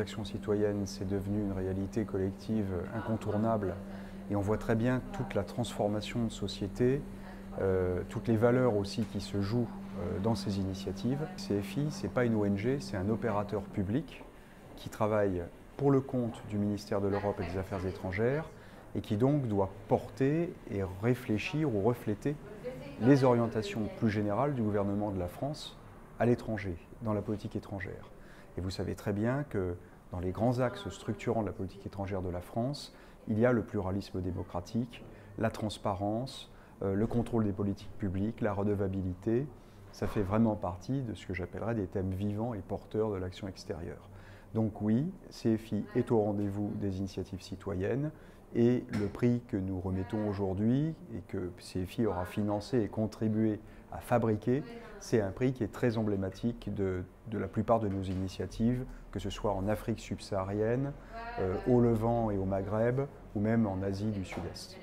actions citoyennes, c'est devenu une réalité collective incontournable. Et on voit très bien toute la transformation de société, euh, toutes les valeurs aussi qui se jouent euh, dans ces initiatives. CFI, ce n'est pas une ONG, c'est un opérateur public qui travaille pour le compte du ministère de l'Europe et des Affaires étrangères et qui donc doit porter et réfléchir ou refléter les orientations plus générales du gouvernement de la France à l'étranger, dans la politique étrangère. Et vous savez très bien que dans les grands axes structurants de la politique étrangère de la France, il y a le pluralisme démocratique, la transparence, euh, le contrôle des politiques publiques, la redevabilité. Ça fait vraiment partie de ce que j'appellerais des thèmes vivants et porteurs de l'action extérieure. Donc oui, CFI est au rendez-vous des initiatives citoyennes et le prix que nous remettons aujourd'hui et que CFI aura financé et contribué à fabriquer, c'est un prix qui est très emblématique de, la plupart de nos initiatives, que ce soit en Afrique subsaharienne, euh, au Levant et au Maghreb, ou même en Asie du Sud-Est.